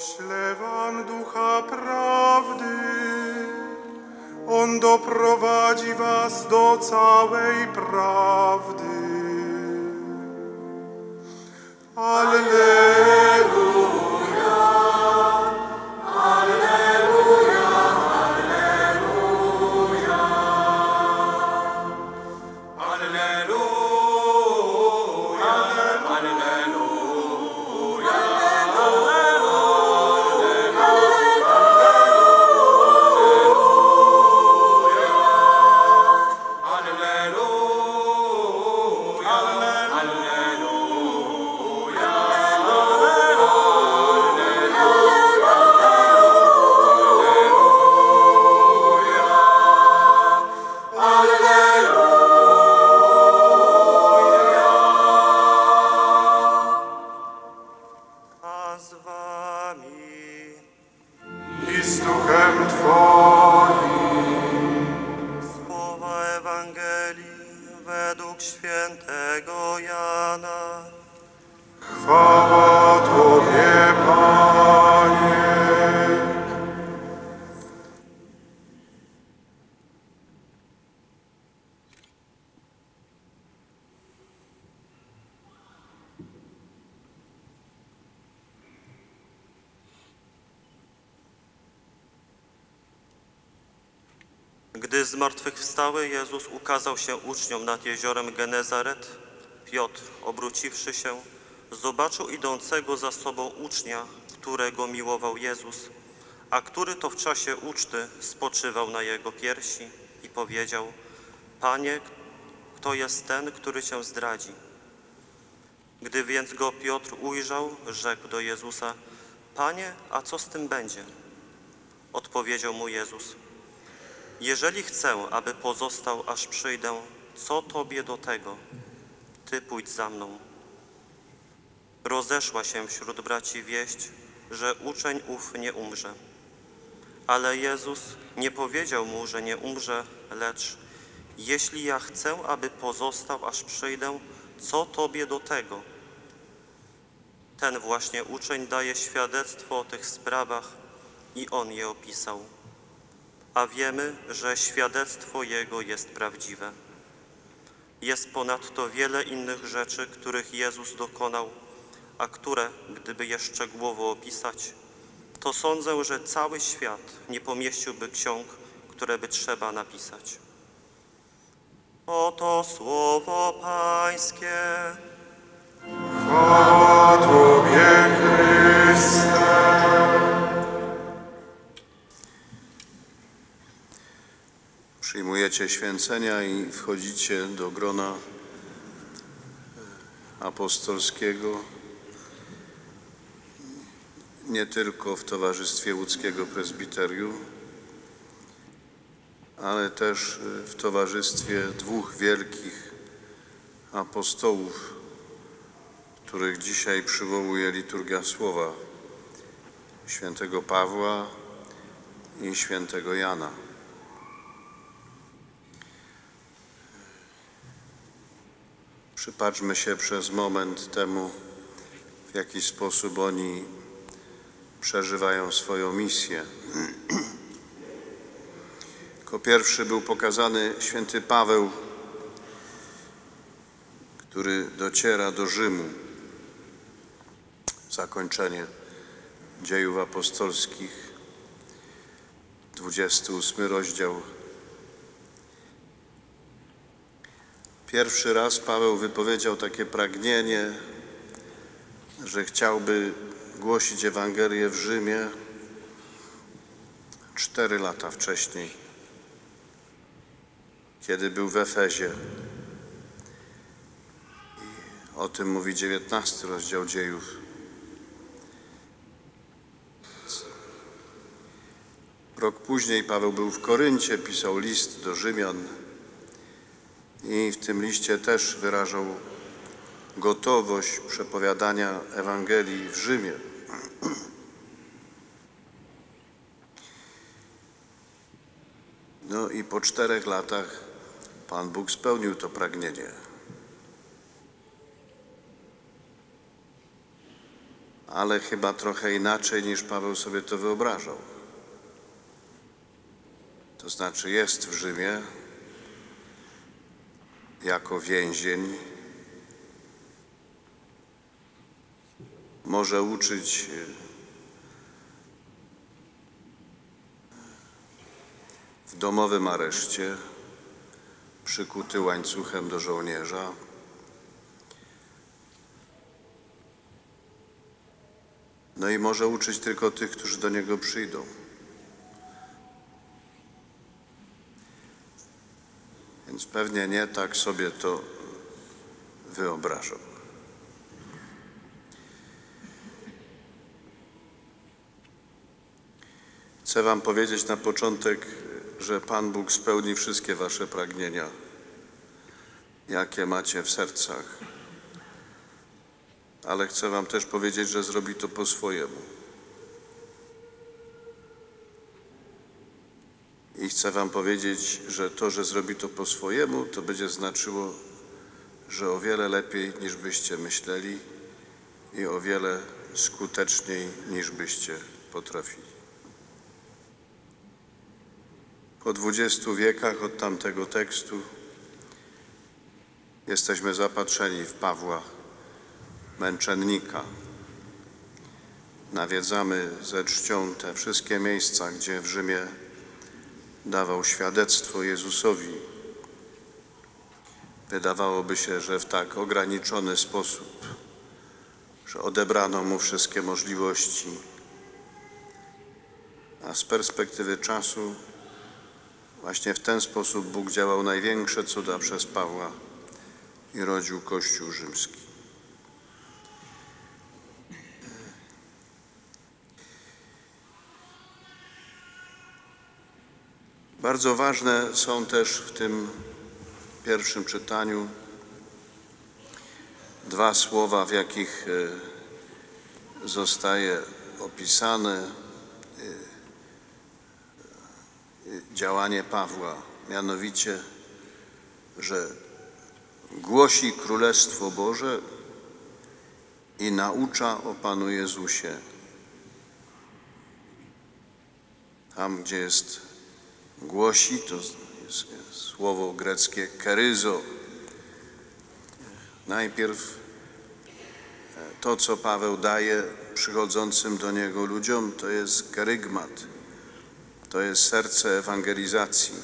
Roșle zmartwychwstały Jezus ukazał się uczniom nad jeziorem Genezaret, Piotr, obróciwszy się, zobaczył idącego za sobą ucznia, którego miłował Jezus, a który to w czasie uczty spoczywał na jego piersi i powiedział: Panie, kto jest ten, który cię zdradzi? Gdy więc go Piotr ujrzał, rzekł do Jezusa: Panie, a co z tym będzie? Odpowiedział mu Jezus: jeżeli chcę, aby pozostał, aż przyjdę, co tobie do tego? Ty pójdź za mną. Rozeszła się wśród braci wieść, że uczeń ów nie umrze. Ale Jezus nie powiedział mu, że nie umrze, lecz jeśli ja chcę, aby pozostał, aż przyjdę, co tobie do tego? Ten właśnie uczeń daje świadectwo o tych sprawach i on je opisał a wiemy, że świadectwo Jego jest prawdziwe. Jest ponadto wiele innych rzeczy, których Jezus dokonał, a które, gdyby je szczegółowo opisać, to sądzę, że cały świat nie pomieściłby ksiąg, które by trzeba napisać. Oto słowo Pańskie. Chwała Tobie, Chryste. Święcenia i wchodzicie do grona e, apostolskiego nie tylko w towarzystwie łódzkiego prezbiterium, ale też e, w towarzystwie dwóch wielkich apostołów, których dzisiaj przywołuje liturgia słowa, świętego Pawła i świętego Jana. Przypatrzmy się przez moment temu, w jaki sposób oni przeżywają swoją misję. Jako pierwszy był pokazany święty Paweł, który dociera do Rzymu. Zakończenie dziejów apostolskich, 28 rozdział Pierwszy raz Paweł wypowiedział takie pragnienie, że chciałby głosić Ewangelię w Rzymie cztery lata wcześniej, kiedy był w Efezie. O tym mówi dziewiętnasty rozdział dziejów. Rok później Paweł był w Koryncie, pisał list do Rzymian i w tym liście też wyrażał gotowość przepowiadania Ewangelii w Rzymie. No i po czterech latach Pan Bóg spełnił to pragnienie. ale chyba trochę inaczej niż Paweł sobie to wyobrażał. To znaczy jest w Rzymie jako więzień, może uczyć w domowym areszcie, przykuty łańcuchem do żołnierza. No i może uczyć tylko tych, którzy do niego przyjdą. Więc pewnie nie tak sobie to wyobrażał. Chcę Wam powiedzieć na początek, że Pan Bóg spełni wszystkie Wasze pragnienia, jakie macie w sercach. Ale chcę Wam też powiedzieć, że zrobi to po swojemu. Chcę Wam powiedzieć, że to, że zrobi to po swojemu, to będzie znaczyło, że o wiele lepiej niż byście myśleli i o wiele skuteczniej niż byście potrafili. Po dwudziestu wiekach od tamtego tekstu jesteśmy zapatrzeni w Pawła, męczennika. Nawiedzamy ze czcią te wszystkie miejsca, gdzie w Rzymie dawał świadectwo Jezusowi. Wydawałoby się, że w tak ograniczony sposób, że odebrano mu wszystkie możliwości, a z perspektywy czasu Właśnie w ten sposób Bóg działał największe cuda przez Pawła i rodził Kościół rzymski. Bardzo ważne są też w tym pierwszym czytaniu dwa słowa, w jakich e, zostaje opisane działanie Pawła, mianowicie, że głosi Królestwo Boże i naucza o Panu Jezusie. Tam, gdzie jest głosi, to jest słowo greckie keryzo. Najpierw to, co Paweł daje przychodzącym do niego ludziom, to jest kerygmat to jest serce ewangelizacji.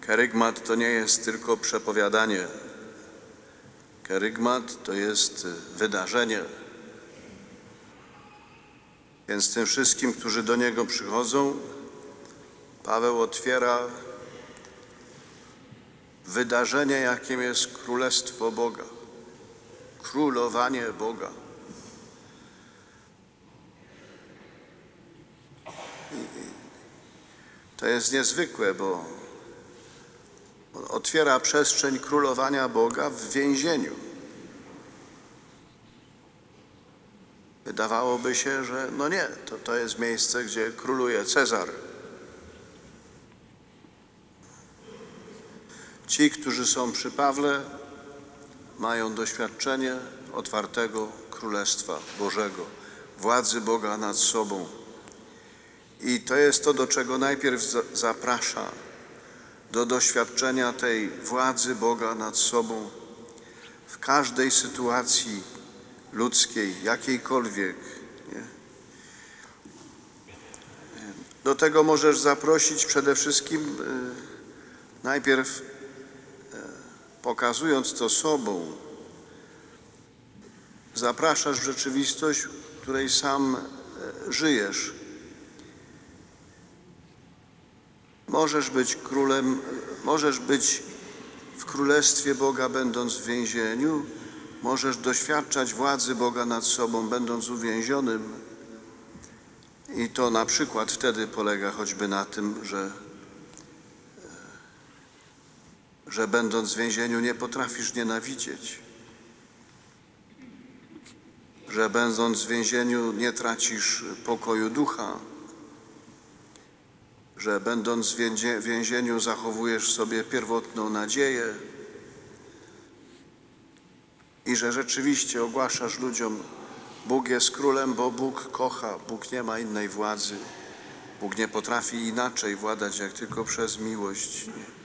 Kerygmat to nie jest tylko przepowiadanie. Kerygmat to jest wydarzenie. Więc tym wszystkim, którzy do Niego przychodzą, Paweł otwiera wydarzenie, jakim jest Królestwo Boga, królowanie Boga. To jest niezwykłe, bo otwiera przestrzeń królowania Boga w więzieniu. Wydawałoby się, że no nie, to, to jest miejsce, gdzie króluje Cezar. Ci, którzy są przy Pawle, mają doświadczenie otwartego Królestwa Bożego, władzy Boga nad sobą. I to jest to, do czego najpierw zaprasza, do doświadczenia tej władzy Boga nad sobą w każdej sytuacji ludzkiej, jakiejkolwiek. Nie? Do tego możesz zaprosić przede wszystkim e, najpierw pokazując to sobą, zapraszasz w rzeczywistość, w której sam e, żyjesz Możesz być królem, możesz być w królestwie Boga, będąc w więzieniu, możesz doświadczać władzy Boga nad sobą, będąc uwięzionym. I to na przykład wtedy polega choćby na tym, że, że będąc w więzieniu nie potrafisz nienawidzieć, że będąc w więzieniu nie tracisz pokoju ducha. Że będąc w więzieniu zachowujesz sobie pierwotną nadzieję, i że rzeczywiście ogłaszasz ludziom, Bóg jest królem, bo Bóg kocha, Bóg nie ma innej władzy, Bóg nie potrafi inaczej władać jak tylko przez miłość. Nie.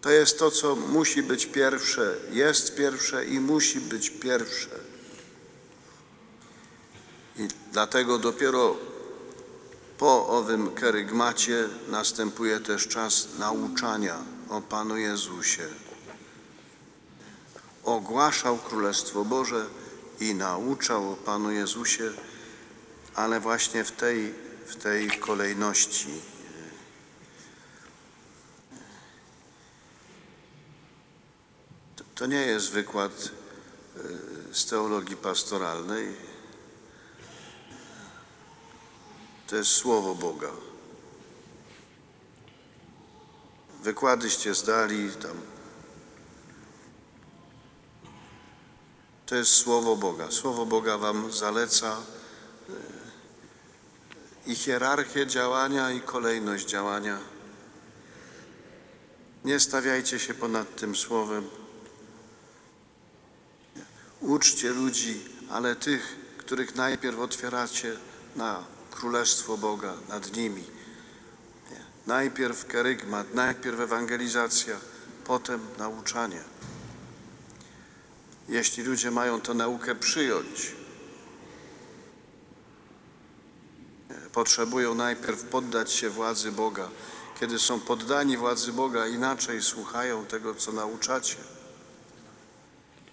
To jest to, co musi być pierwsze, jest pierwsze i musi być pierwsze. I dlatego dopiero po owym kerygmacie następuje też czas nauczania o Panu Jezusie. Ogłaszał Królestwo Boże i nauczał o Panu Jezusie, ale właśnie w tej, w tej kolejności. To, nie jest wykład e, z teologii pastoralnej. To jest Słowo Boga. Wykładyście zdali tam. To jest Słowo Boga. Słowo Boga Wam zaleca e, i hierarchię działania, i kolejność działania. Nie stawiajcie się ponad tym Słowem. Uczcie ludzi, ale tych, których najpierw otwieracie na Królestwo Boga nad nimi. Nie. Najpierw kerygmat, najpierw ewangelizacja, potem nauczanie. Jeśli ludzie mają tę naukę przyjąć, potrzebują najpierw poddać się władzy Boga. Kiedy są poddani władzy Boga, inaczej słuchają tego, co nauczacie.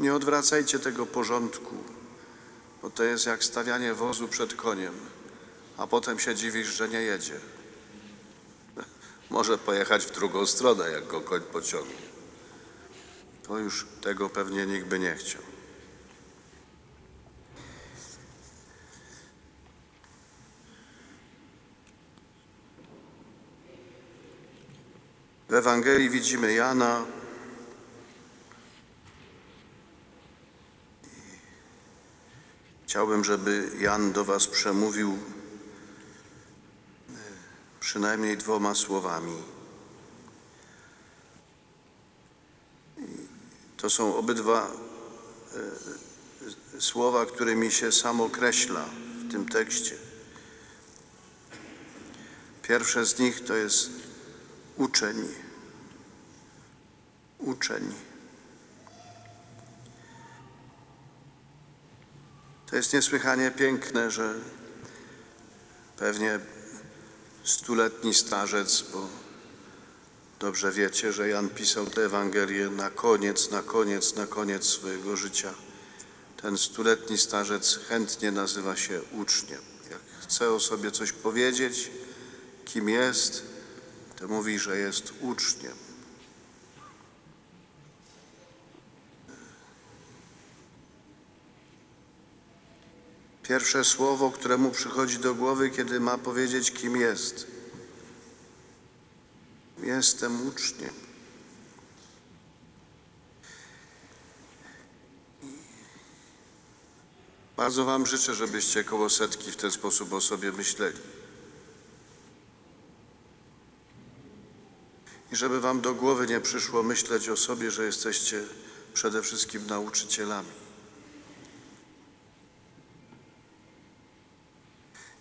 Nie odwracajcie tego porządku, bo to jest jak stawianie wozu przed koniem a potem się dziwisz, że nie jedzie. Może pojechać w drugą stronę, jak go koń pociągnie. To już tego pewnie nikt by nie chciał. W Ewangelii widzimy Jana. Chciałbym, żeby Jan do Was przemówił przynajmniej dwoma słowami. To są obydwa e, słowa, którymi się sam określa w tym tekście. Pierwsze z nich to jest uczeń. Uczeń. To jest niesłychanie piękne, że pewnie stuletni starzec, bo dobrze wiecie, że Jan pisał tę Ewangelię na koniec, na koniec, na koniec swojego życia. Ten stuletni starzec chętnie nazywa się uczniem. Jak chce o sobie coś powiedzieć, kim jest, to mówi, że jest uczniem. Pierwsze słowo, które mu przychodzi do głowy, kiedy ma powiedzieć, kim jest. Jestem uczniem. Bardzo Wam życzę, żebyście koło setki w ten sposób o sobie myśleli. I żeby Wam do głowy nie przyszło myśleć o sobie, że jesteście przede wszystkim nauczycielami.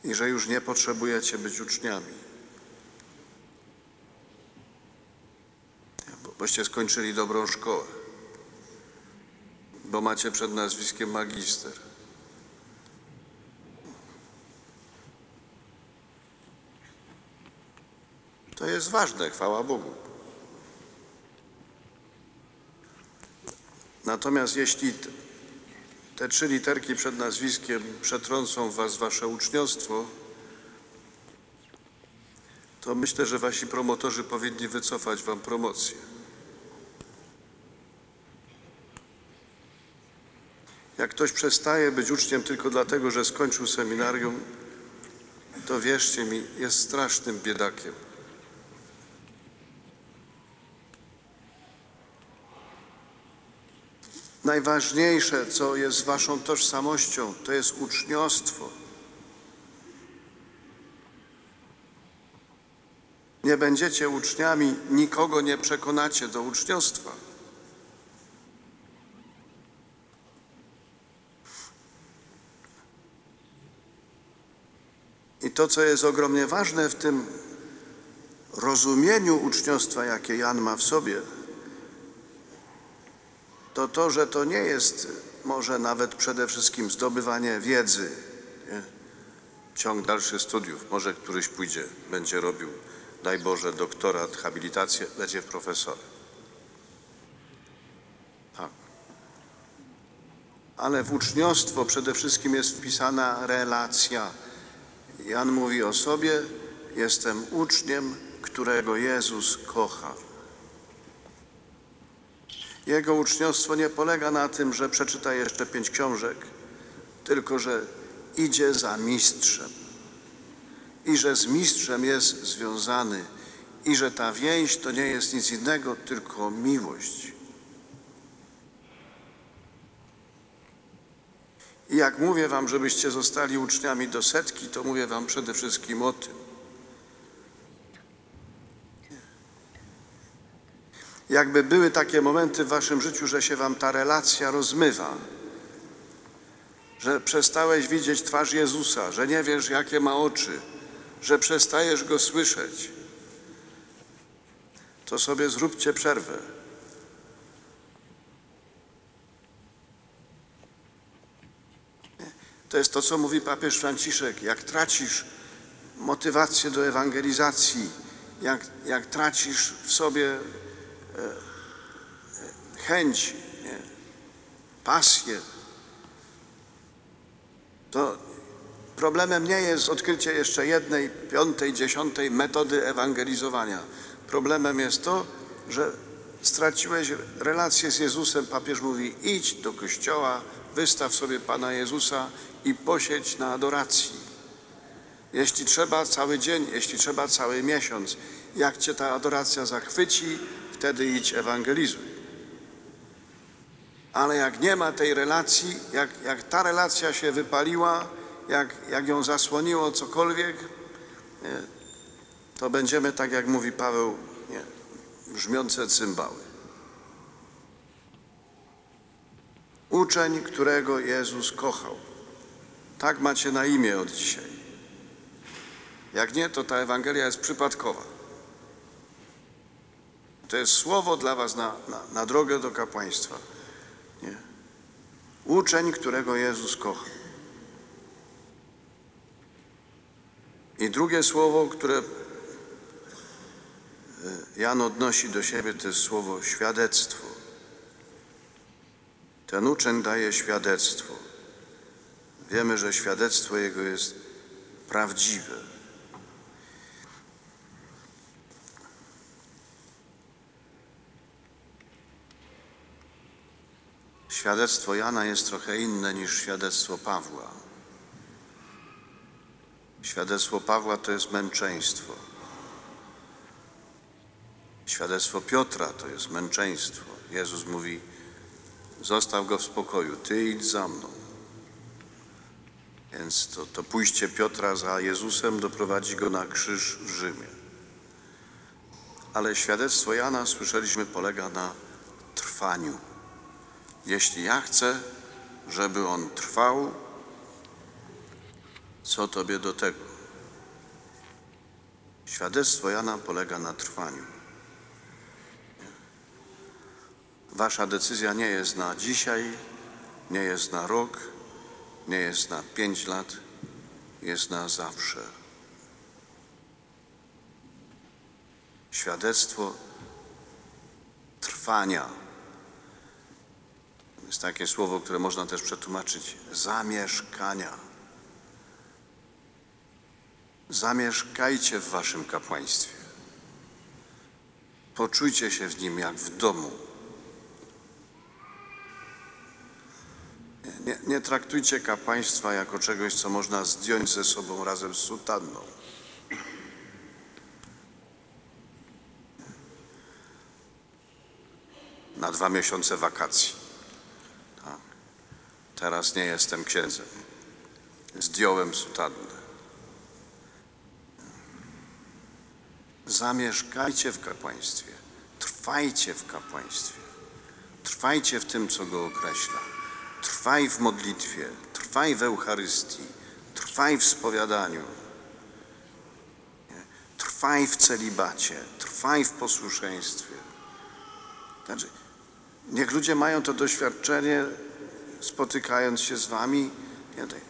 I że już nie potrzebujecie być uczniami. Bo, boście skończyli dobrą szkołę, bo macie przed nazwiskiem magister. To jest ważne, chwała Bogu. Natomiast jeśli te trzy literki przed nazwiskiem przetrącą was wasze uczniostwo, to myślę, że wasi promotorzy powinni wycofać wam promocję. Jak ktoś przestaje być uczniem tylko dlatego, że skończył seminarium, to wierzcie mi, jest strasznym biedakiem. Najważniejsze, co jest waszą tożsamością, to jest uczniostwo. Nie będziecie uczniami, nikogo nie przekonacie do uczniostwa. I to, co jest ogromnie ważne w tym rozumieniu uczniostwa, jakie Jan ma w sobie, to to, że to nie jest może nawet przede wszystkim zdobywanie wiedzy, nie? ciąg dalszy studiów. Może któryś pójdzie, będzie robił, daj Boże, doktorat, habilitację, będzie profesorem. Tak. Ale w uczniostwo przede wszystkim jest wpisana relacja. Jan mówi o sobie, jestem uczniem, którego Jezus kocha. Jego uczniostwo nie polega na tym, że przeczyta jeszcze pięć książek, tylko że idzie za mistrzem. I że z mistrzem jest związany, i że ta więź to nie jest nic innego, tylko miłość. I jak mówię Wam, żebyście zostali uczniami do setki, to mówię Wam przede wszystkim o tym. Jakby były takie momenty w Waszym życiu, że się Wam ta relacja rozmywa, że przestałeś widzieć twarz Jezusa, że nie wiesz, jakie ma oczy, że przestajesz Go słyszeć, to sobie zróbcie przerwę. To jest to, co mówi papież Franciszek. Jak tracisz motywację do ewangelizacji, jak, jak tracisz w sobie chęć, nie, pasję, to problemem nie jest odkrycie jeszcze jednej, piątej, dziesiątej metody ewangelizowania. Problemem jest to, że straciłeś relację z Jezusem. Papież mówi: idź do kościoła, wystaw sobie Pana Jezusa i posiedź na adoracji. Jeśli trzeba cały dzień, jeśli trzeba cały miesiąc, jak cię ta adoracja zachwyci, wtedy idź ewangelizuj. Ale jak nie ma tej relacji, jak, jak ta relacja się wypaliła, jak, jak ją zasłoniło cokolwiek, nie, to będziemy, tak jak mówi Paweł, nie, brzmiące cymbały. Uczeń, którego Jezus kochał. Tak macie na imię od dzisiaj. Jak nie, to ta Ewangelia jest przypadkowa. To jest słowo dla Was na, na, na drogę do kapłaństwa. Nie. Uczeń, którego Jezus kocha. I drugie słowo, które e, Jan odnosi do siebie, to jest słowo świadectwo. Ten uczeń daje świadectwo. Wiemy, że świadectwo jego jest prawdziwe. Świadectwo Jana jest trochę inne niż świadectwo Pawła. Świadectwo Pawła to jest męczeństwo. Świadectwo Piotra to jest męczeństwo. Jezus mówi: Zostaw go w spokoju, ty idź za mną. Więc to, to pójście Piotra za Jezusem doprowadzi go na krzyż w Rzymie. Ale świadectwo Jana, słyszeliśmy, polega na trwaniu. Jeśli ja chcę, żeby on trwał, co tobie do tego? Świadectwo Jana polega na trwaniu. Wasza decyzja nie jest na dzisiaj, nie jest na rok, nie jest na pięć lat, jest na zawsze. Świadectwo trwania. Jest takie słowo, które można też przetłumaczyć zamieszkania. Zamieszkajcie w waszym kapłaństwie. Poczujcie się w nim jak w domu. Nie, nie traktujcie kapłaństwa jako czegoś, co można zdjąć ze sobą razem z sutanną. Na dwa miesiące wakacji. Teraz nie jestem księdzem. Zdjąłem sutannę. Zamieszkajcie w kapłaństwie. Trwajcie w kapłaństwie. Trwajcie w tym, co go określa. Trwaj w modlitwie, trwaj w Eucharystii, trwaj w spowiadaniu. trwaj w celibacie, trwaj w posłuszeństwie. Znaczy, niech ludzie mają to doświadczenie, spotykając się z wami,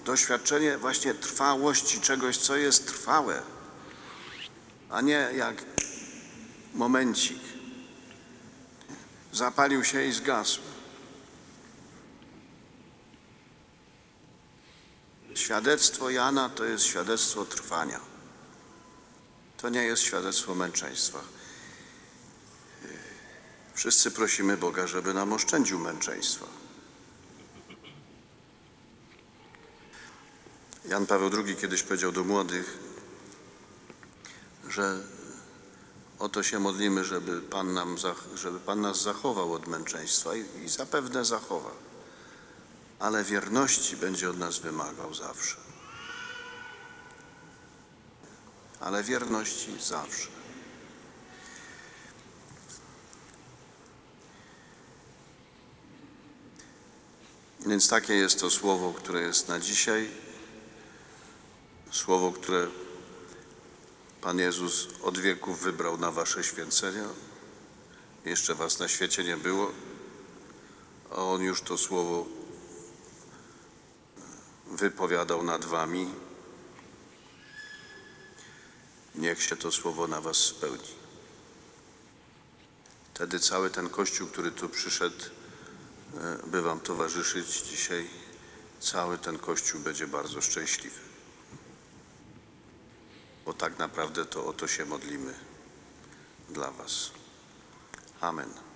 doświadczenie właśnie trwałości czegoś, co jest trwałe, a nie jak momencik. Zapalił się i zgasł. Świadectwo Jana to jest świadectwo trwania. To nie jest świadectwo męczeństwa. Wszyscy prosimy Boga, żeby nam oszczędził męczeństwa. Jan Paweł II kiedyś powiedział do młodych, że o to się modlimy, żeby Pan, nam, żeby Pan nas zachował od męczeństwa i, i zapewne zachowa, ale wierności będzie od nas wymagał zawsze. Ale wierności zawsze. Więc takie jest to słowo, które jest na dzisiaj. Słowo, które Pan Jezus od wieków wybrał na wasze święcenia. Jeszcze was na świecie nie było, a On już to słowo wypowiadał nad wami. Niech się to słowo na was spełni. Wtedy cały ten Kościół, który tu przyszedł, e, by wam towarzyszyć dzisiaj, cały ten Kościół będzie bardzo szczęśliwy. Bo tak naprawdę to o to się modlimy dla was. Amen.